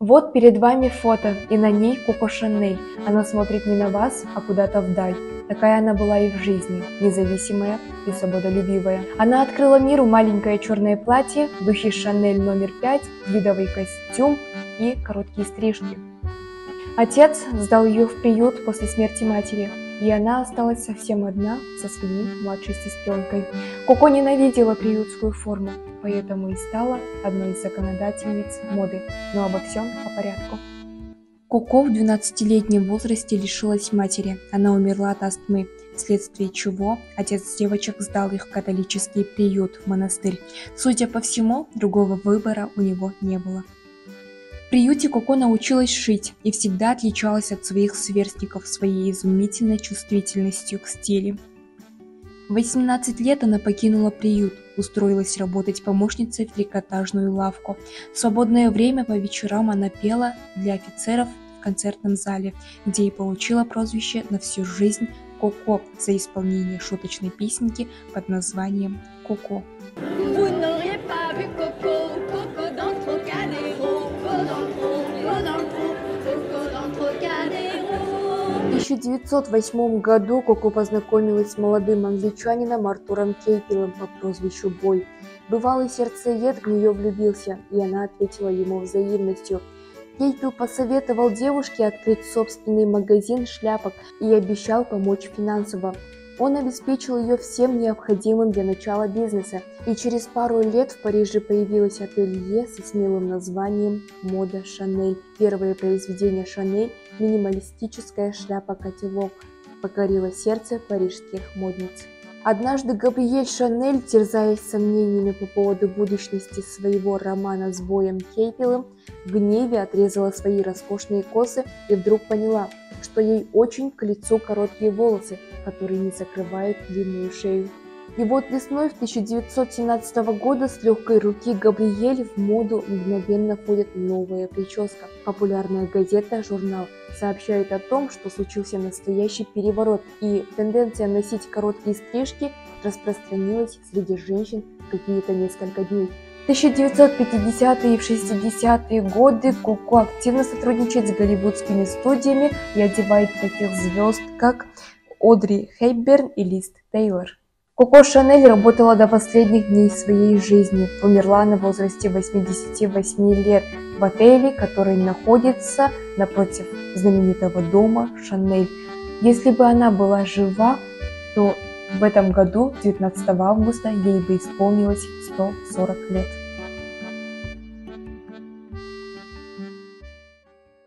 Вот перед вами фото, и на ней Коко Шанель. Она смотрит не на вас, а куда-то вдаль. Такая она была и в жизни, независимая и свободолюбивая. Она открыла миру маленькое черное платье, духи Шанель номер 5, видовый костюм и короткие стрижки. Отец сдал ее в приют после смерти матери, и она осталась совсем одна со своей младшей сестренкой. Коко ненавидела приютскую форму, поэтому и стала одной из законодательниц моды. Но обо всем по порядку. Коко в 12-летнем возрасте лишилась матери. Она умерла от астмы, вследствие чего отец девочек сдал их в католический приют, в монастырь. Судя по всему, другого выбора у него не было. Приюте Коко научилась шить и всегда отличалась от своих сверстников своей изумительной чувствительностью к стилю. В 18 лет она покинула приют, устроилась работать помощницей в трикотажную лавку. В свободное время по вечерам она пела для офицеров в концертном зале, где и получила прозвище на всю жизнь Коко за исполнение шуточной песенки под названием «Коко». Vous 1908 году Коко познакомилась с молодым англичанином Артуром Кейпелом по прозвищу Бой. Бывалый сердцеед в нее влюбился, и она ответила ему взаимностью. Кейпел посоветовал девушке открыть собственный магазин шляпок и обещал помочь финансово. Он обеспечил ее всем необходимым для начала бизнеса, и через пару лет в Париже появилось ателье со смелым названием «Мода Шанель». Первое произведение Шанель – минималистическая шляпа-котелок – покорило сердце парижских модниц. Однажды Габриэль Шанель, терзаясь сомнениями по поводу будущности своего романа с Боем Кейпелом, в гневе отрезала свои роскошные косы и вдруг поняла, что ей очень к лицу короткие волосы, которые не закрывают длинную шею. И вот весной в 1917 года с легкой руки Габриэль в моду мгновенно входит новая прическа. Популярная газета «Журнал» сообщает о том, что случился настоящий переворот, и тенденция носить короткие стрижки распространилась среди женщин какие-то несколько дней. В 1950-е и в 60-е годы Коко активно сотрудничает с голливудскими студиями и одевает таких звезд, как Одри Хейберн и Лист Тейлор. Коко Шанель работала до последних дней своей жизни. Умерла на возрасте 88 лет в отеле, который находится напротив знаменитого дома Шанель. Если бы она была жива, то в этом году, 19 августа, ей бы исполнилось 140 лет.